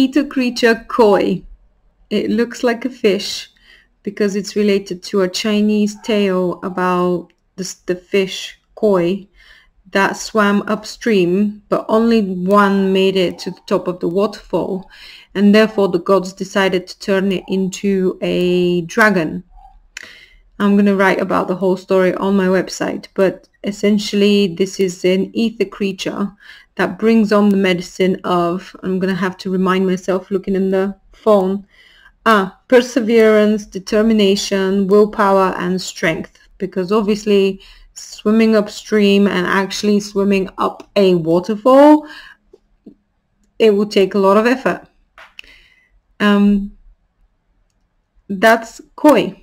aether creature koi. It looks like a fish because it's related to a Chinese tale about the, the fish koi that swam upstream, but only one made it to the top of the waterfall. And therefore the gods decided to turn it into a dragon. I'm going to write about the whole story on my website, but essentially this is an aether creature that brings on the medicine of, I'm going to have to remind myself looking in the phone, ah, perseverance, determination, willpower and strength. Because obviously swimming upstream and actually swimming up a waterfall, it will take a lot of effort. Um, that's koi.